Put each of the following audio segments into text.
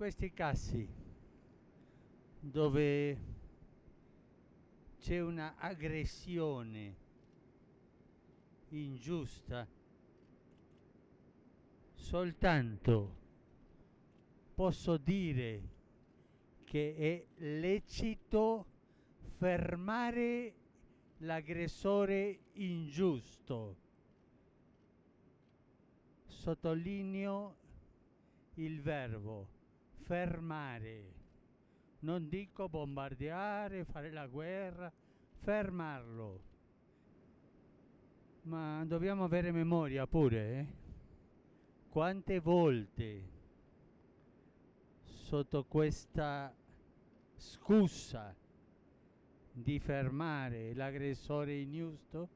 questi casi dove c'è una aggressione ingiusta, soltanto posso dire che è lecito fermare l'aggressore ingiusto. Sottolineo il verbo fermare. Non dico bombardiare, fare la guerra, fermarlo. Ma dobbiamo avere memoria pure, eh? Quante volte sotto questa scusa di fermare l'aggressore ingiusto,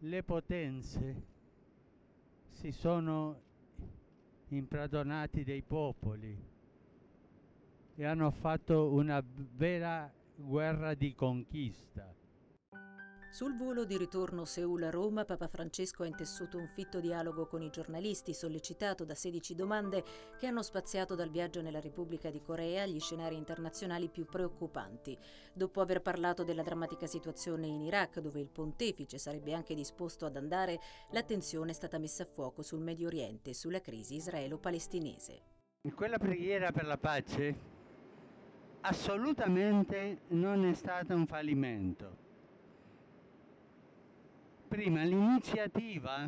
le potenze si sono impradonati dei popoli e hanno fatto una vera guerra di conquista. Sul volo di ritorno Seul-Roma, Papa Francesco ha intessuto un fitto dialogo con i giornalisti, sollecitato da 16 domande che hanno spaziato dal viaggio nella Repubblica di Corea agli scenari internazionali più preoccupanti. Dopo aver parlato della drammatica situazione in Iraq, dove il pontefice sarebbe anche disposto ad andare, l'attenzione è stata messa a fuoco sul Medio Oriente e sulla crisi israelo-palestinese. In quella preghiera per la pace assolutamente non è stato un fallimento prima l'iniziativa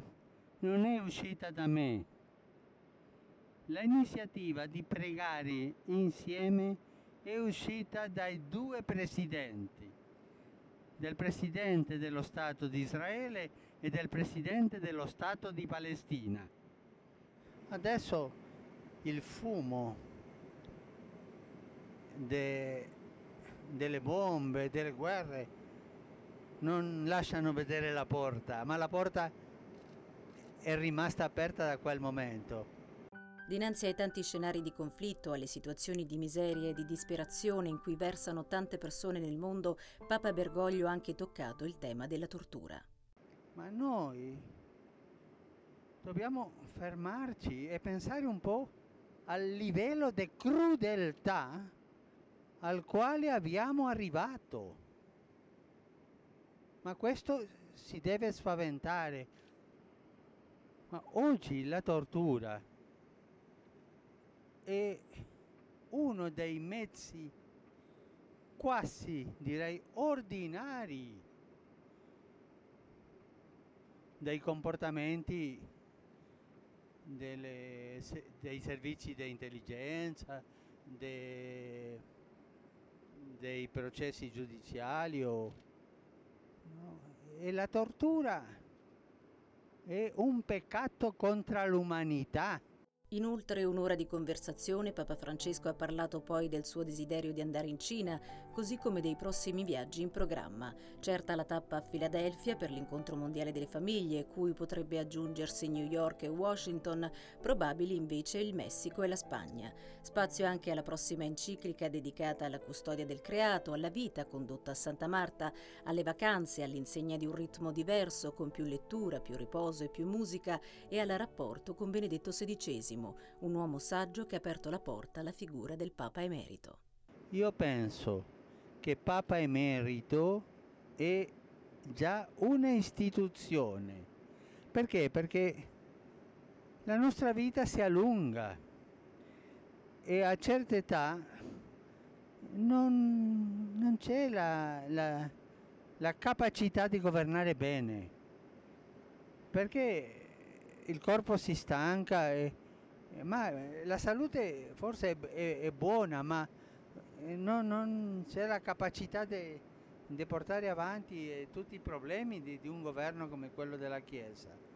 non è uscita da me. L'iniziativa di pregare insieme è uscita dai due presidenti, del presidente dello Stato di Israele e del presidente dello Stato di Palestina. Adesso il fumo de, delle bombe, delle guerre, non lasciano vedere la porta, ma la porta è rimasta aperta da quel momento. Dinanzi ai tanti scenari di conflitto, alle situazioni di miseria e di disperazione in cui versano tante persone nel mondo, Papa Bergoglio ha anche toccato il tema della tortura. Ma noi dobbiamo fermarci e pensare un po' al livello di crudeltà al quale abbiamo arrivato. Ma questo si deve spaventare. Ma oggi la tortura è uno dei mezzi quasi, direi, ordinari dei comportamenti delle, dei servizi di intelligenza, de, dei processi giudiziali o e la tortura è un peccato contro l'umanità. In oltre un'ora di conversazione Papa Francesco ha parlato poi del suo desiderio di andare in Cina, così come dei prossimi viaggi in programma. Certa la tappa a Filadelfia per l'incontro mondiale delle famiglie, cui potrebbe aggiungersi New York e Washington, probabili invece il Messico e la Spagna. Spazio anche alla prossima enciclica dedicata alla custodia del creato, alla vita condotta a Santa Marta, alle vacanze, all'insegna di un ritmo diverso, con più lettura, più riposo e più musica, e al rapporto con Benedetto XVI un uomo saggio che ha aperto la porta alla figura del Papa Emerito. Io penso che Papa Emerito è già una istituzione. Perché? Perché la nostra vita si allunga e a certa età non, non c'è la, la, la capacità di governare bene perché il corpo si stanca e, ma eh, la salute forse è, è, è buona, ma eh, non, non c'è la capacità di portare avanti tutti i problemi di, di un governo come quello della Chiesa.